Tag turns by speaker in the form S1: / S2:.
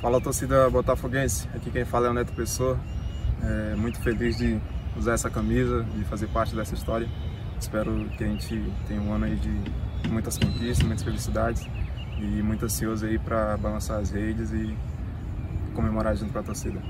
S1: Fala torcida botafoguense, aqui quem fala é o Neto Pessoa. É, muito feliz de usar essa camisa, de fazer parte dessa história. Espero que a gente tenha um ano aí de muitas conquistas, muitas felicidades e muito ansioso aí para balançar as redes e comemorar junto com a torcida.